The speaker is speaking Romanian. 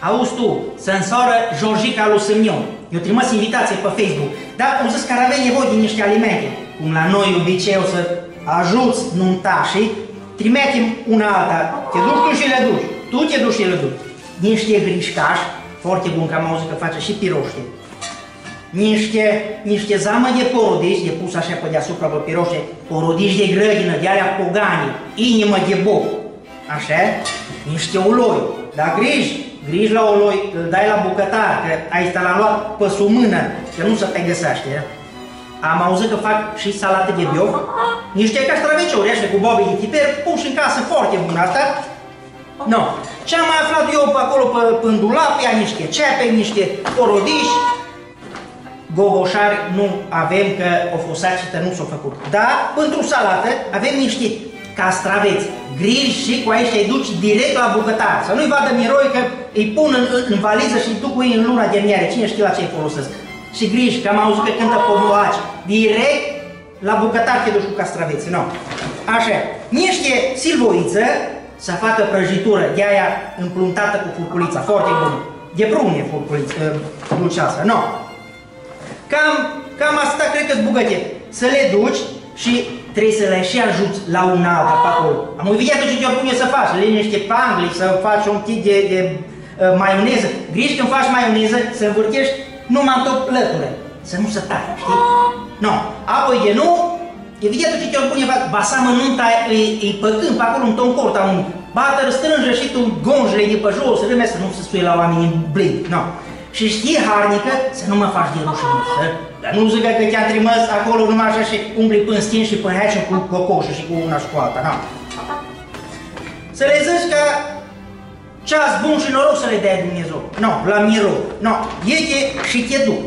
auzi tu, să însoară Georgica lui Simion. Eu trimis invitație pe Facebook. Dar am zis că ar avea nevoie de niște alimente. Cum la noi obicei o să ajuți nuntașii, trimitem una alta. Te duci tu și le duci. Tu te duci și le duci. Niște grișcași, foarte bun că am auzit că face și piroște. Niște, niște zamă de porodici, de pus așa pe deasupra pe piroște, porodici de grădină, de alea pogani, inimă de boc. Așa? Niște uloi. Dar griji, griji la uloi, îl dai la bucătar, că ai l-a luat pe sumână, că nu se te găsește. Am auzit că fac și salată de bioc, niște castraveți uriașe cu bobe de tiper, puși în casă foarte bun asta. Nu. Ce am mai aflat eu pe acolo, pe, pe dulap, ia niște cepe, niște porodiși, gogoșari nu avem, că o fost nu s-au făcut. Dar, pentru salată, avem niște castraveți, griji și cu aici îi duci direct la bucătar. Să nu-i vadă miroi că îi pun în, în valiză și duc cu ei în luna de miere. Cine știe la ce îi folosesc. Și griji, că am auzit că cântă pomoaci. Direct la bucătar te duci cu castraveți. Nu. Așa. Niște silvoiță să facă prăjitură de aia împluntată cu furculița. Foarte bună. De prun e furculița, dulceața. Nu. Cam, cam asta cred că-ți bugăte. Să le duci și trebuie să le și ajuți la un alt pe acolo. Am uitat ce te pune să faci, le niște pangli, să faci un tip de, de uh, maioneză. Griji când faci maioneză, să învârtești numai în tot plăturile, să nu se taie, știi? Nu. Apoi de nu, evident ce te pune, ba să mănânta, e, e păcând pe acolo în ton cort, un bată, strânge și tu gonjele de pe jos, râme să nu se spui la oamenii blând, nu. Și știi, harnică, să nu mă faci de rușine, dar nu zic că te-a trimis acolo numai așa și umbli până schimb și până aici cu cocoșul și cu una și cu alta, nu. Să le zici că ceas bun și noroc să le dea Dumnezeu. Nu, la miroc. Nu, iete și te duc.